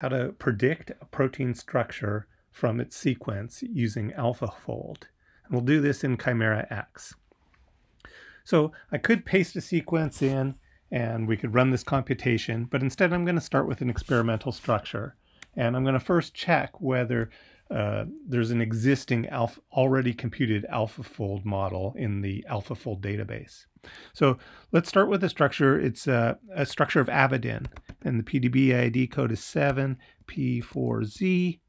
how to predict a protein structure from its sequence using AlphaFold. And we'll do this in ChimeraX. So I could paste a sequence in and we could run this computation, but instead I'm going to start with an experimental structure. And I'm going to first check whether uh, there's an existing alpha, already computed AlphaFold model in the AlphaFold database. So let's start with the structure. It's a, a structure of avidin, and the PDB ID code is 7P4Z.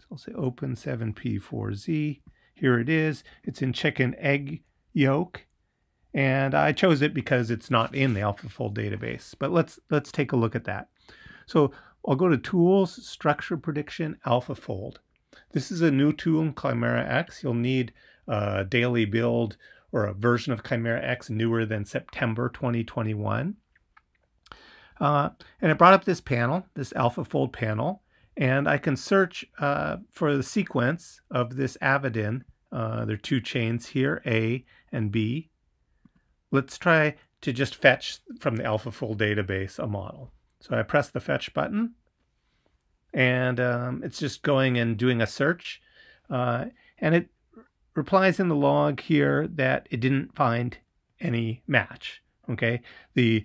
So I'll say open 7P4Z. Here it is. It's in chicken egg yolk, and I chose it because it's not in the AlphaFold database. But let's let's take a look at that. So I'll go to Tools, Structure Prediction, AlphaFold. This is a new tool in ChimeraX. You'll need a daily build or a version of ChimeraX newer than September 2021. Uh, and it brought up this panel, this AlphaFold panel, and I can search uh, for the sequence of this avidin. Uh, there are two chains here, A and B. Let's try to just fetch from the AlphaFold database a model. So I press the fetch button and um, it's just going and doing a search. Uh, and it replies in the log here that it didn't find any match. Okay, the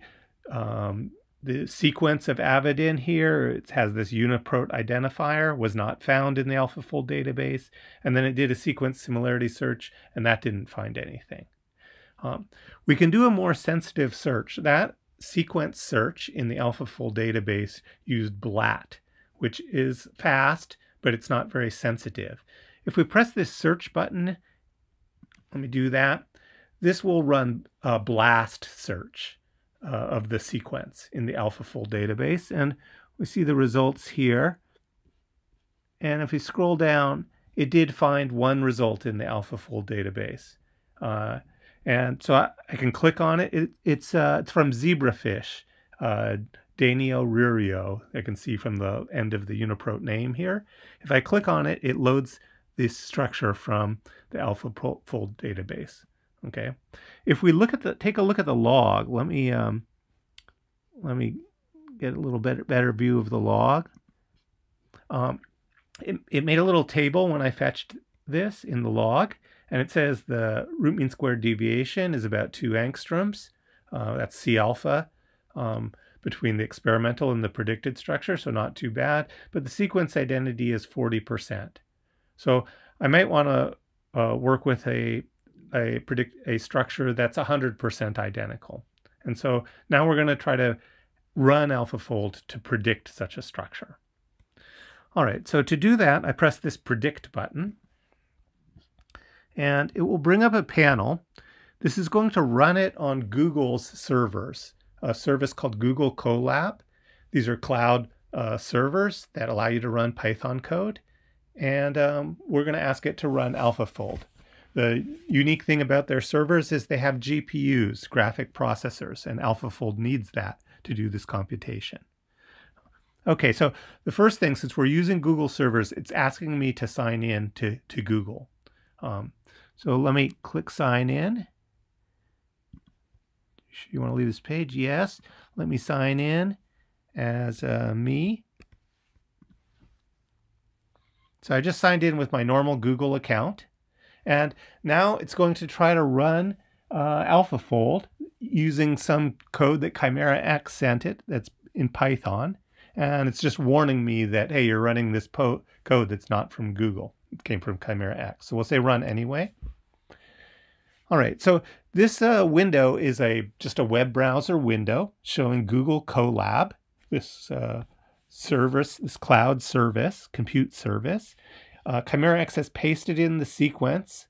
um, the sequence of avidin here it has this uniprot identifier was not found in the AlphaFold database, and then it did a sequence similarity search, and that didn't find anything. Um, we can do a more sensitive search. That sequence search in the AlphaFold database used BLAT, which is fast, but it's not very sensitive. If we press this search button, let me do that. This will run a blast search uh, of the sequence in the AlphaFold database. And we see the results here. And if we scroll down, it did find one result in the AlphaFold database. Uh, and so I, I, can click on it. it it's, uh, it's from zebrafish. Danio rerio, I can see from the end of the Uniprot name here. If I click on it, it loads this structure from the AlphaFold database. Okay, if we look at the take a look at the log, let me um, let me get a little better better view of the log. Um, it, it made a little table when I fetched this in the log, and it says the root mean squared deviation is about two angstroms. Uh, that's C alpha. Um, between the experimental and the predicted structure, so not too bad. But the sequence identity is 40%. So I might want to uh, work with a, a, predict, a structure that's 100% identical. And so now we're going to try to run AlphaFold to predict such a structure. All right, so to do that, I press this predict button and it will bring up a panel. This is going to run it on Google's servers a service called Google Colab. These are cloud uh, servers that allow you to run Python code. And um, we're going to ask it to run AlphaFold. The unique thing about their servers is they have GPUs, graphic processors, and AlphaFold needs that to do this computation. Okay, so the first thing, since we're using Google servers, it's asking me to sign in to, to Google. Um, so let me click sign in you want to leave this page? Yes. Let me sign in as uh, me. So I just signed in with my normal Google account. And now it's going to try to run uh, AlphaFold using some code that ChimeraX sent it that's in Python. And it's just warning me that, hey, you're running this code that's not from Google. It came from ChimeraX. So we'll say run anyway. All right, so this uh, window is a just a web browser window showing Google Colab, this uh, service, this cloud service, compute service. Uh, ChimeraX has pasted in the sequence.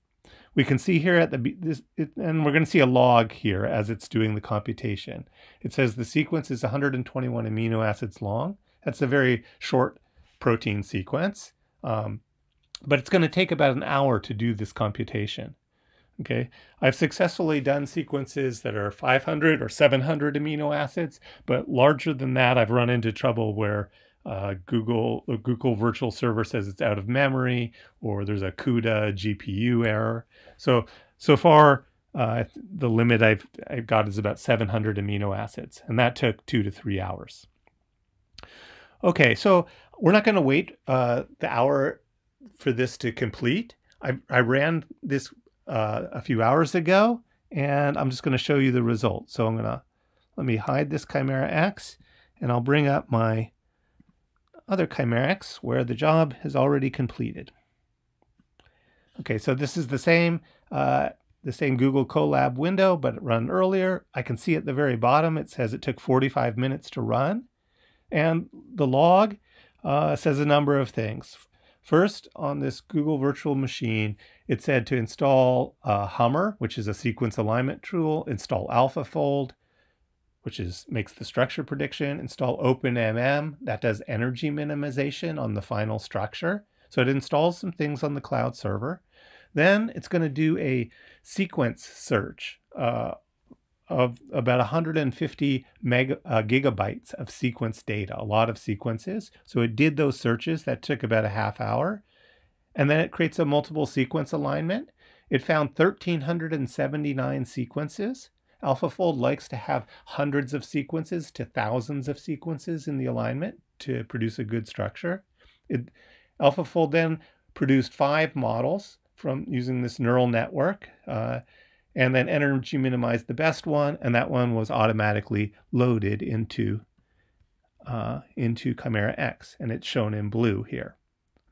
We can see here at the, this, it, and we're going to see a log here as it's doing the computation. It says the sequence is 121 amino acids long. That's a very short protein sequence, um, but it's going to take about an hour to do this computation. Okay, I've successfully done sequences that are 500 or 700 amino acids, but larger than that, I've run into trouble where uh, Google Google Virtual Server says it's out of memory, or there's a CUDA GPU error. So so far, uh, the limit I've I've got is about 700 amino acids, and that took two to three hours. Okay, so we're not going to wait uh, the hour for this to complete. I, I ran this uh, a few hours ago, and I'm just going to show you the result. So I'm going to, let me hide this ChimeraX, and I'll bring up my other ChimeraX where the job is already completed. Okay, so this is the same uh, the same Google Colab window, but it run earlier. I can see at the very bottom it says it took 45 minutes to run. And the log uh, says a number of things. First, on this Google virtual machine, it said to install uh, HMMER, which is a sequence alignment tool, install AlphaFold, which is makes the structure prediction, install OpenMM, that does energy minimization on the final structure. So it installs some things on the cloud server. Then it's going to do a sequence search uh, of about 150 mega, uh, gigabytes of sequence data, a lot of sequences. So it did those searches that took about a half hour. And then it creates a multiple sequence alignment. It found 1,379 sequences. AlphaFold likes to have hundreds of sequences to thousands of sequences in the alignment to produce a good structure. It, AlphaFold then produced five models from using this neural network. Uh, and then energy minimized the best one, and that one was automatically loaded into uh, into ChimeraX, and it's shown in blue here.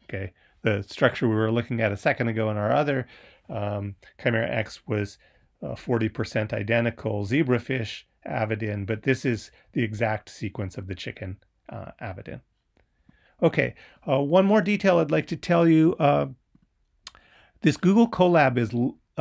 Okay, the structure we were looking at a second ago in our other um, ChimeraX was 40% uh, identical zebrafish avidin, but this is the exact sequence of the chicken uh, avidin. Okay, uh, one more detail I'd like to tell you. Uh, this Google Colab is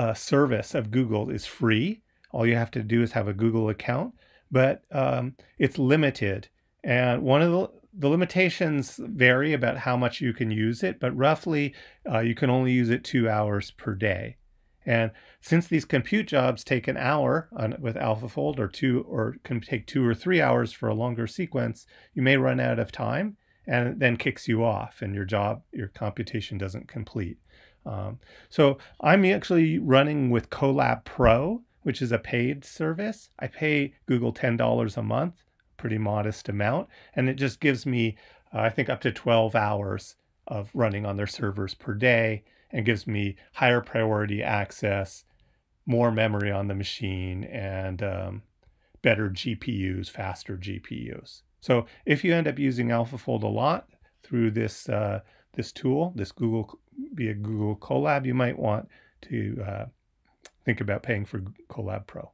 a service of Google is free. All you have to do is have a Google account, but um, it's limited. And one of the, the limitations vary about how much you can use it, but roughly uh, you can only use it two hours per day. And since these compute jobs take an hour on, with AlphaFold or two, or can take two or three hours for a longer sequence, you may run out of time and then kicks you off and your job, your computation doesn't complete. Um, so I'm actually running with Colab Pro, which is a paid service. I pay Google $10 a month, pretty modest amount, and it just gives me, uh, I think, up to 12 hours of running on their servers per day and gives me higher priority access, more memory on the machine, and um, better GPUs, faster GPUs. So if you end up using AlphaFold a lot through this uh, this tool, this Google be a Google Colab, you might want to uh, think about paying for Colab Pro.